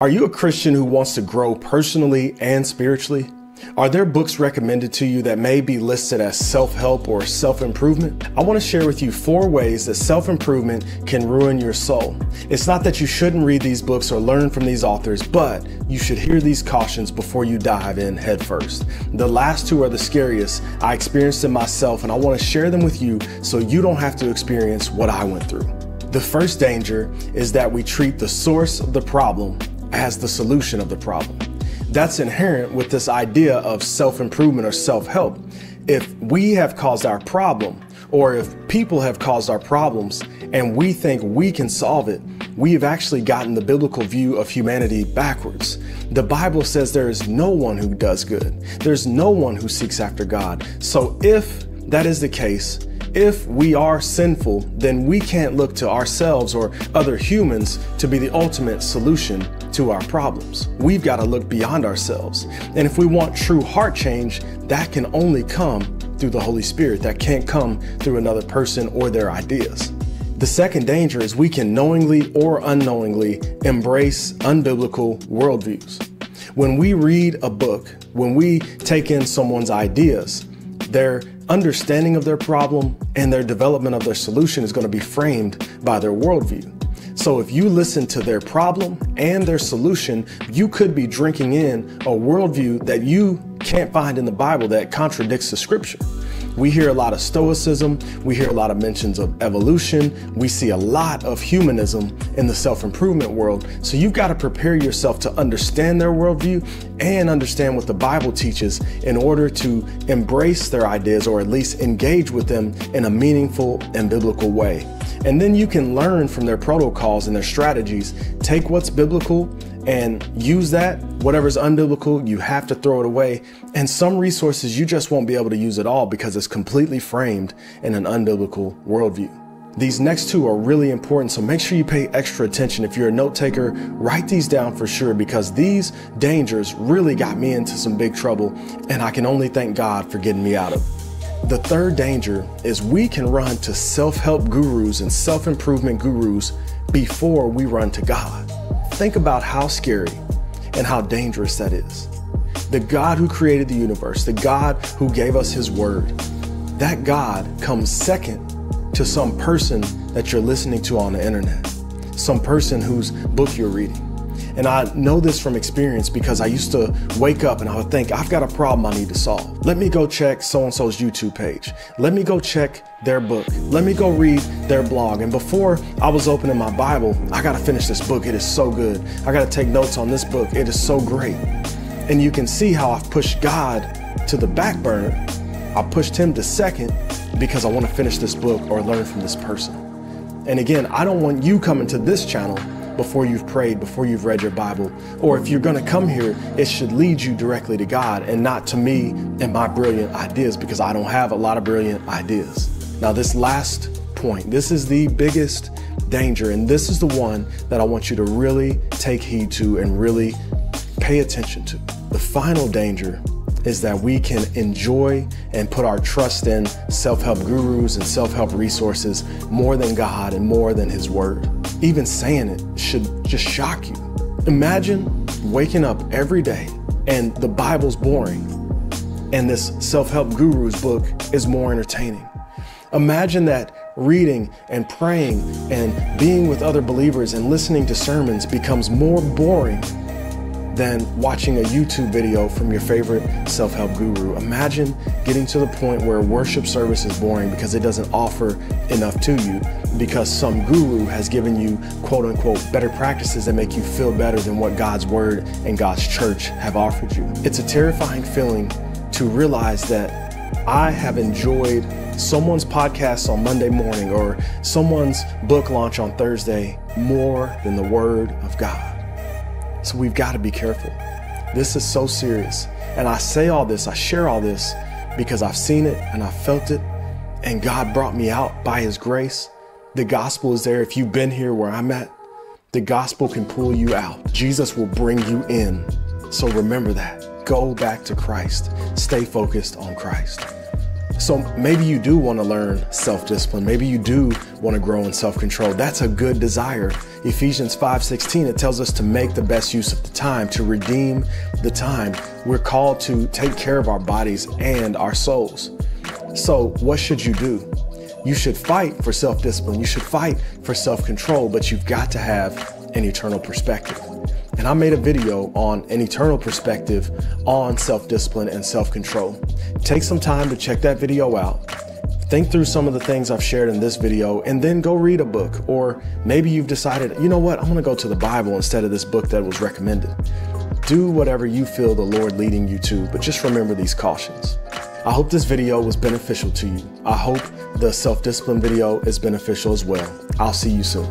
Are you a Christian who wants to grow personally and spiritually? Are there books recommended to you that may be listed as self help or self improvement? I want to share with you four ways that self improvement can ruin your soul. It's not that you shouldn't read these books or learn from these authors, but you should hear these cautions before you dive in headfirst. The last two are the scariest. I experienced them myself, and I want to share them with you so you don't have to experience what I went through. The first danger is that we treat the source of the problem as the solution of the problem. That's inherent with this idea of self improvement or self help. If we have caused our problem, or if people have caused our problems and we think we can solve it, we have actually gotten the biblical view of humanity backwards. The Bible says there is no one who does good, there's no one who seeks after God. So if that is the case, if we are sinful, then we can't look to ourselves or other humans to be the ultimate solution to our problems. We've got to look beyond ourselves. And if we want true heart change, that can only come through the Holy Spirit. That can't come through another person or their ideas. The second danger is we can knowingly or unknowingly embrace unbiblical worldviews. When we read a book, when we take in someone's ideas, their understanding of their problem and their development of their solution is going to be framed by their worldview. So if you listen to their problem and their solution, you could be drinking in a worldview that you can't find in the Bible that contradicts the scripture. We hear a lot of stoicism, we hear a lot of mentions of evolution, we see a lot of humanism in the self improvement world. So you've got to prepare yourself to understand their worldview and understand what the Bible teaches in order to embrace their ideas or at least engage with them in a meaningful and biblical way. And then you can learn from their protocols and their strategies, take what's biblical and use that. Whatever's unbiblical, you have to throw it away. And some resources you just won't be able to use at all because it's completely framed in an unbiblical worldview. These next two are really important, so make sure you pay extra attention. If you're a note taker, write these down for sure because these dangers really got me into some big trouble, and I can only thank God for getting me out of. The third danger is we can run to self help gurus and self improvement gurus before we run to God. Think about how scary and how dangerous that is. The God who created the universe, the God who gave us His Word, that God comes second to some person that you're listening to on the internet, some person whose book you're reading. And I know this from experience because I used to wake up and I would think, I've got a problem I need to solve. Let me go check so and so's YouTube page. Let me go check their book. Let me go read their blog. And before I was opening my Bible, I got to finish this book. It is so good. I got to take notes on this book. It is so great. And you can see how I've pushed God to the back burner. I pushed him to second because I want to finish this book or learn from this person. And again, I don't want you coming to this channel before you've prayed, before you've read your Bible. Or if you're going to come here, it should lead you directly to God and not to me and my brilliant ideas because I don't have a lot of brilliant ideas. Now, this last point, this is the biggest danger, and this is the one that I want you to really take heed to and really pay attention to. The final danger is that we can enjoy and put our trust in self help gurus and self help resources more than God and more than His Word. Even saying it should just shock you. Imagine waking up every day and the Bible's boring and this self help guru's book is more entertaining. Imagine that reading and praying and being with other believers and listening to sermons becomes more boring than watching a YouTube video from your favorite self help guru. Imagine getting to the point where worship service is boring because it doesn't offer enough to you, because some guru has given you quote unquote better practices that make you feel better than what God's word and God's church have offered you. It's a terrifying feeling to realize that I have enjoyed someone's podcast on Monday morning or someone's book launch on Thursday more than the Word of God. So we've got to be careful. This is so serious. And I say all this, I share all this because I've seen it and I felt it, and God brought me out by His grace. The gospel is there. If you've been here where I'm at, the gospel can pull you out. Jesus will bring you in. So remember that. Go back to Christ. Stay focused on Christ. So maybe you do want to learn self discipline. Maybe you do want to grow in self control. That's a good desire. Ephesians 5:16 it tells us to make the best use of the time, to redeem the time. We're called to take care of our bodies and our souls. So, what should you do? You should fight for self-discipline. You should fight for self-control, but you've got to have an eternal perspective. And I made a video on an eternal perspective on self discipline and self control. Take some time to check that video out. Think through some of the things I've shared in this video and then go read a book. Or maybe you've decided, you know what, I'm gonna go to the Bible instead of this book that was recommended. Do whatever you feel the Lord leading you to, but just remember these cautions. I hope this video was beneficial to you. I hope the self discipline video is beneficial as well. I'll see you soon.